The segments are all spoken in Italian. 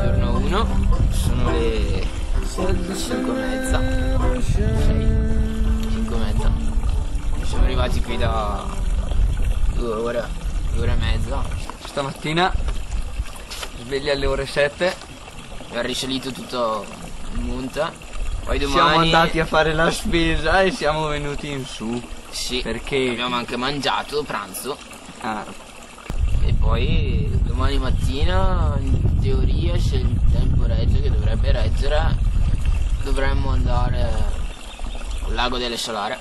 Giorno 1, sono le 5 e mezza, 6, 5 e mezza. Siamo arrivati qui da due ore, due ore e mezza. Stamattina svegli alle ore 7. Abbiamo risalito tutto il monte. Poi domani... Siamo andati a fare la spesa e siamo venuti in su. Sì, Perché? abbiamo anche mangiato pranzo. Ah, E poi domani mattina, in teoria, se il tempo regge, che dovrebbe reggere, dovremmo andare al lago delle Solare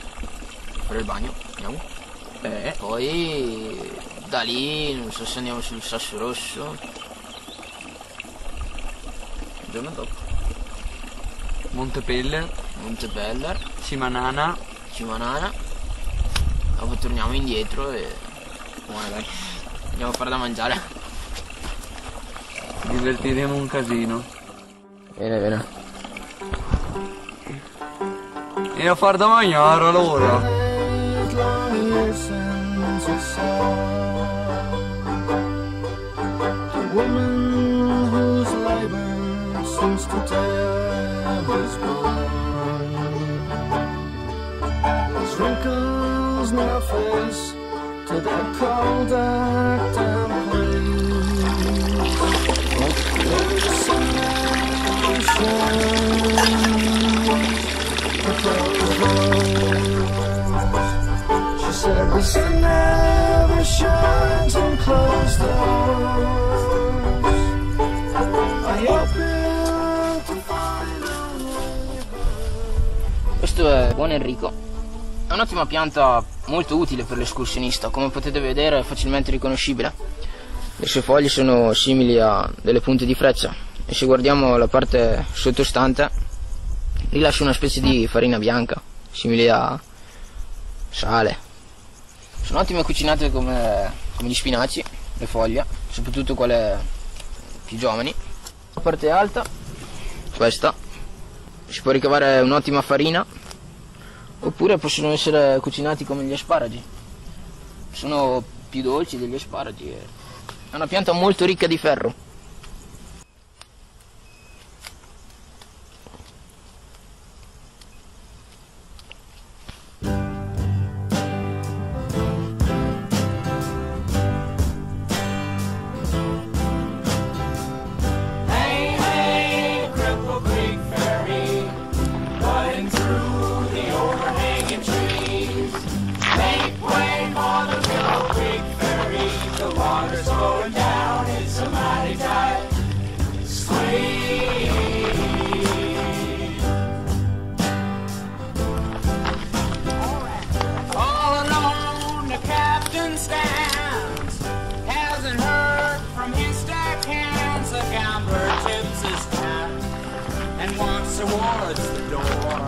per il bagno. Andiamo. eh, Poi da lì non so se andiamo sul Sasso Rosso. Il giorno dopo. Montepelle, Montepeller, Cimanana. Cimanana. Dopo torniamo indietro e. Buona dai. Andiamo a fare da mangiare. Divertiremo un casino. Bene, bene. E a far da mangiare allora. woman whose labor seems to tear his blood. Now face to that cold, dark, damp. She said the sun never shines on closed doors. I way Questo è buon Enrico. È un'ottima pianta molto utile per l'escursionista, come potete vedere è facilmente riconoscibile. Le sue foglie sono simili a delle punte di freccia e se guardiamo la parte sottostante rilascia una specie di farina bianca, simile a sale. Sono ottime cucinate come, come gli spinaci, le foglie, soprattutto quelle più giovani. La parte alta, questa, si può ricavare un'ottima farina oppure possono essere cucinati come gli asparagi. Sono più dolci degli asparagi. È una pianta molto ricca di ferro. Stands, hasn't heard from his. The gambler tips his hat and walks towards the door.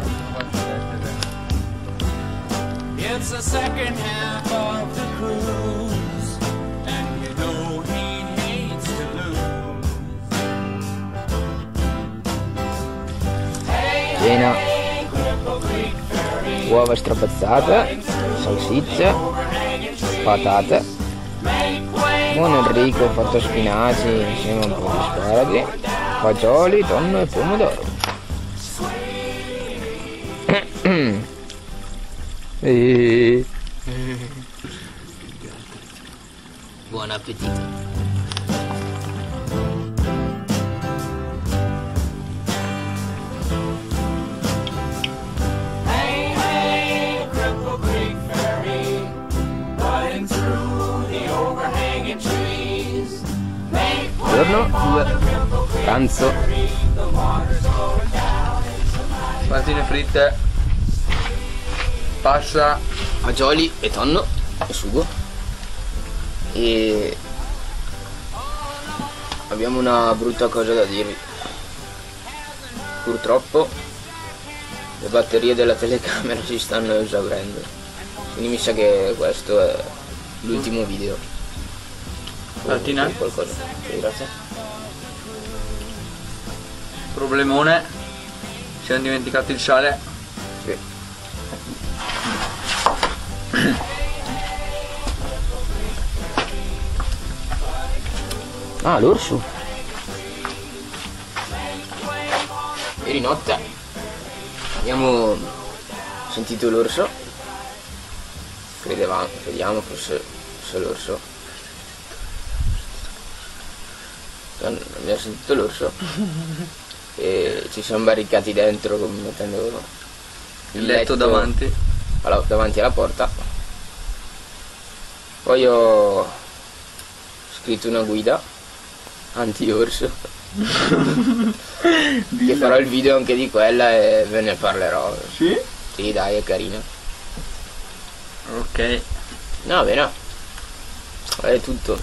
It's the second half of the cruise, and you know he hates to lose. Hey, hey, Cripple Creek Ferry, Uova strapazzate, salsicce, patate. Buon Enrico fatto spinaci insieme a un po' di asparagi, fagioli, tonno e pomodoro. E... Buon appetito. Make way Giorno 2. Pranzo. Patatine fritte. Pasta. Fagioli e tonno e sugo. E abbiamo una brutta cosa da dirvi. Purtroppo le batterie della telecamera si stanno esaurendo. Quindi mi sa che questo è l'ultimo video. Martina? O Qualcosa. Sì, grazie. Problemone. Ci siamo dimenticati il sale. Sì. Ah, l'orso. Ieri notte abbiamo sentito l'orso. Credevamo, crediamo fosse, fosse l'orso. Non- Abbiamo sentito l'orso e ci siamo barricati dentro mettendo Il letto davanti. alla- davanti alla porta. Poi ho scritto una guida anti-orso. che farò il video anche di quella e ve ne parlerò. Sì? Sì, dai, è carina. Ok. No, bene. È tutto.